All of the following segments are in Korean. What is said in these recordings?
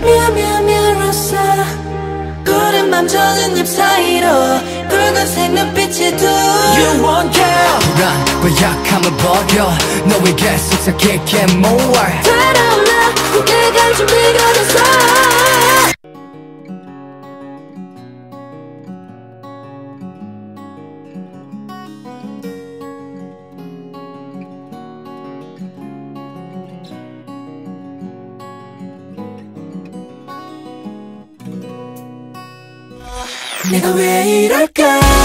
묘묘묘로서 구름 맘젖은 입 사이로 붉은색 눈빛이 두. You want girl 불안 약함을 버려. 너에게 속삭이게 more. 따라올라 고개가 좀 비거려서. 내가 왜 이럴까?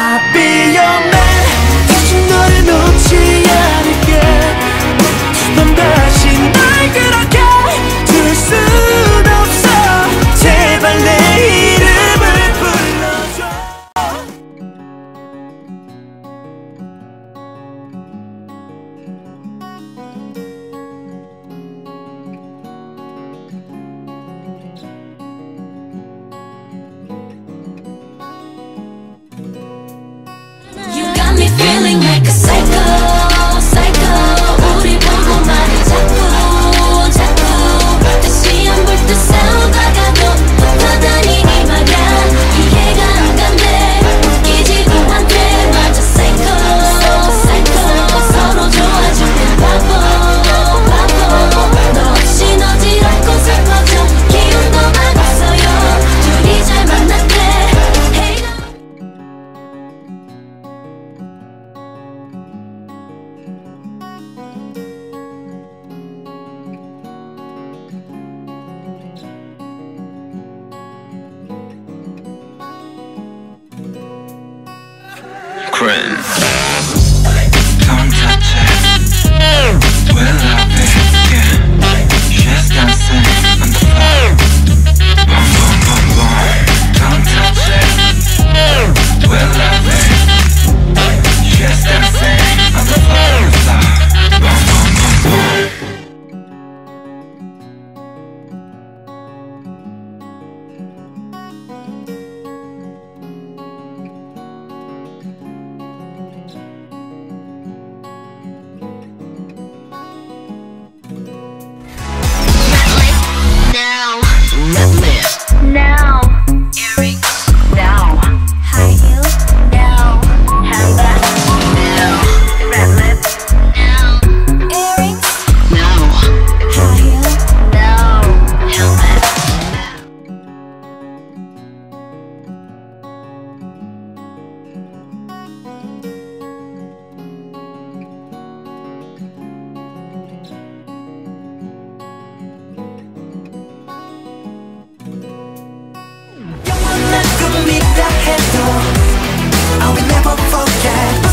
I'll be your man. 다시 너를 놓지 않을게. 넌 다시 날 그렇게 feeling Friends.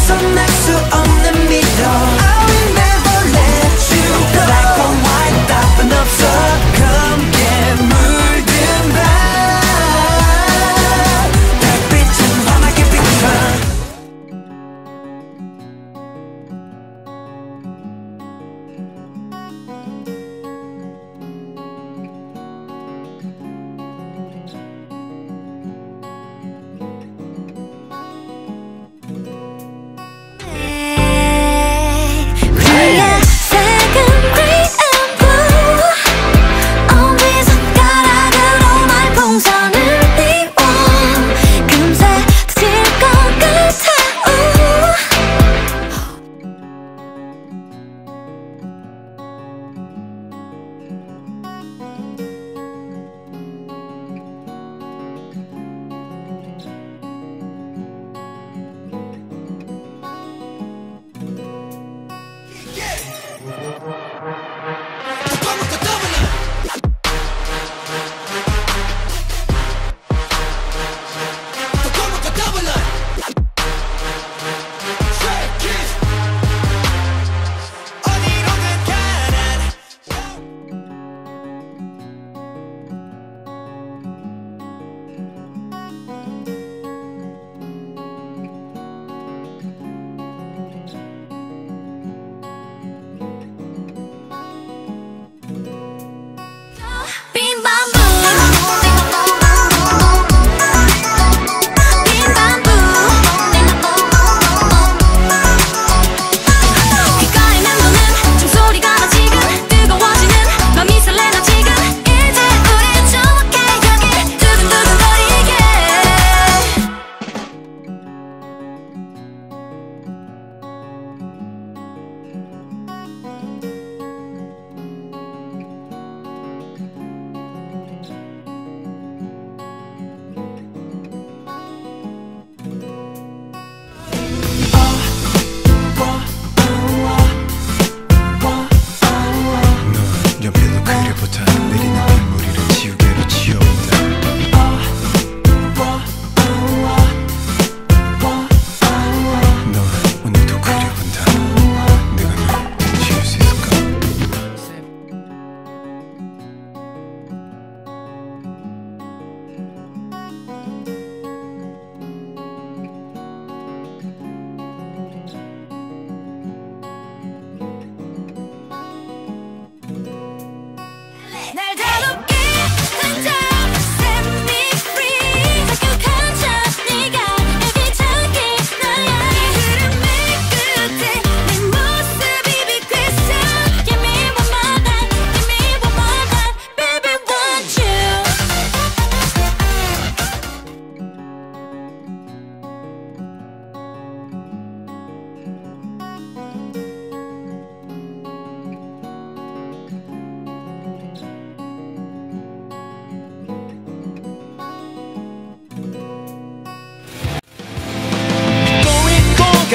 some next to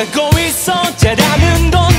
갖고 있어. 잘하는 건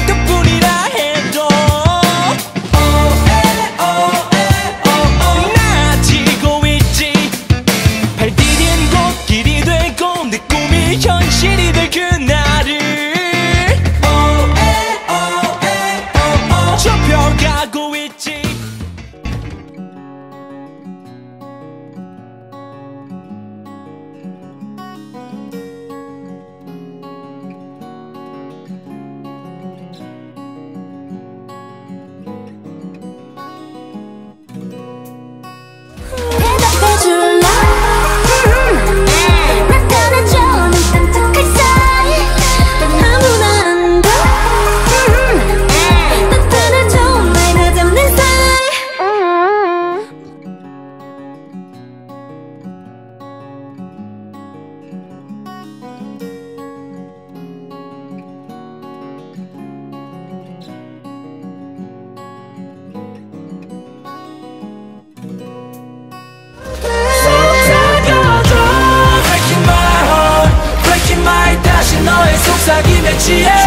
appreciate